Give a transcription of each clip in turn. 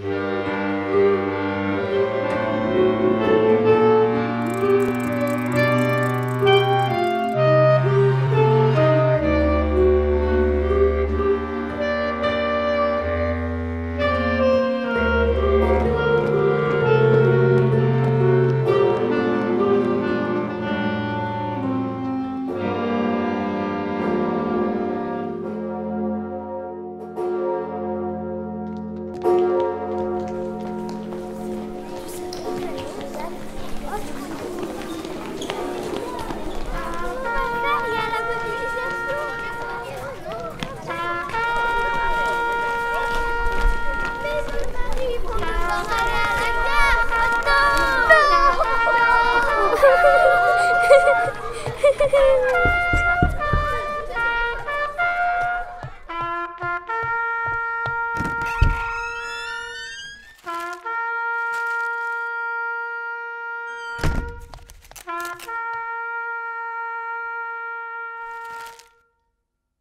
Yeah.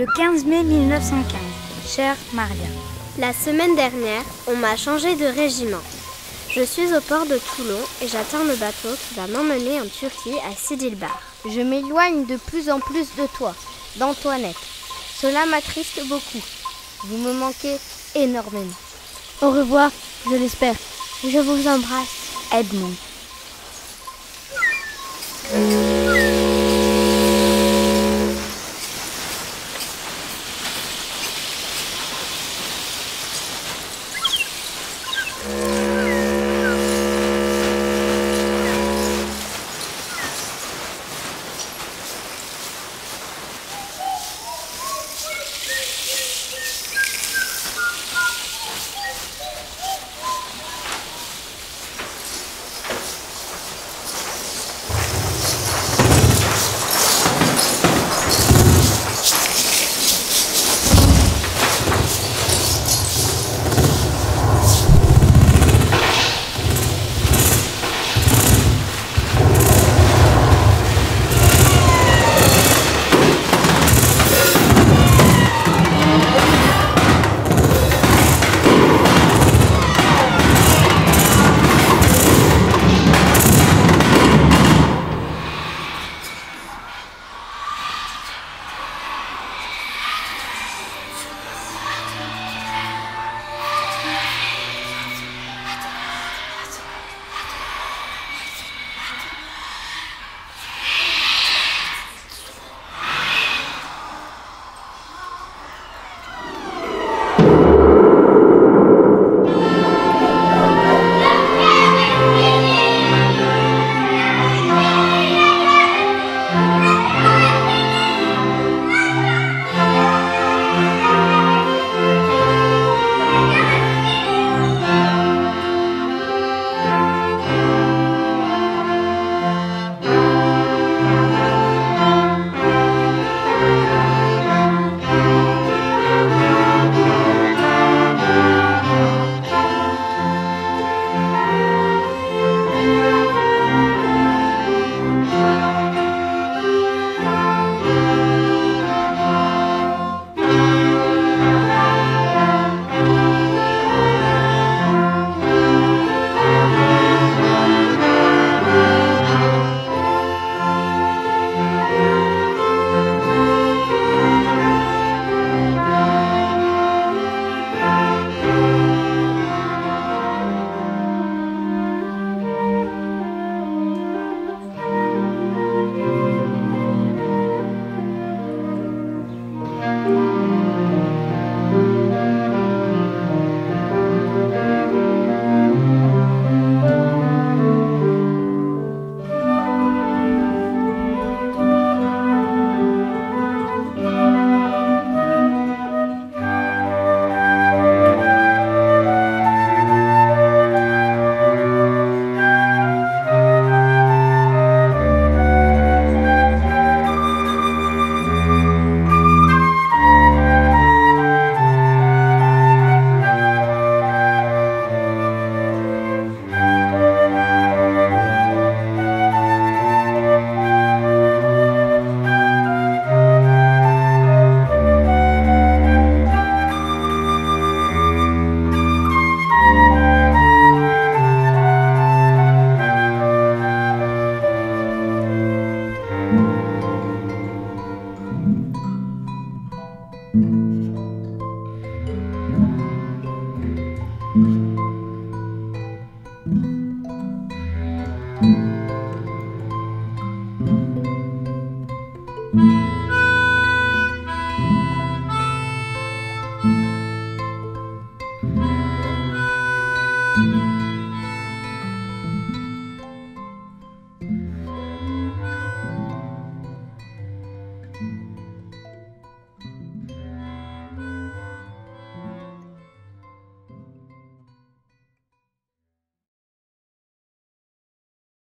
Le 15 mai 1915. Chère Maria. La semaine dernière, on m'a changé de régiment. Je suis au port de Toulon et j'attends le bateau qui va m'emmener en Turquie à Sidilbar. Je m'éloigne de plus en plus de toi, d'Antoinette. Cela m'attriste beaucoup. Vous me manquez énormément. Au revoir, je l'espère. Je vous embrasse, Edmond.